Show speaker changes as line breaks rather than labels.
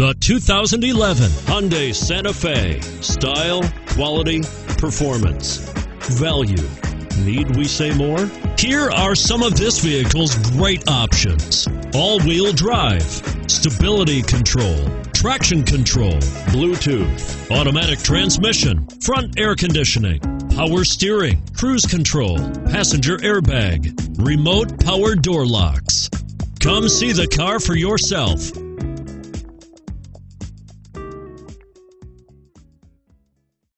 The 2011 Hyundai Santa Fe. Style, quality, performance, value. Need we say more? Here are some of this vehicle's great options. All-wheel drive, stability control, traction control, Bluetooth, automatic transmission, front air conditioning, power steering, cruise control, passenger airbag, remote power door locks. Come see the car for yourself.